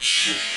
Shh.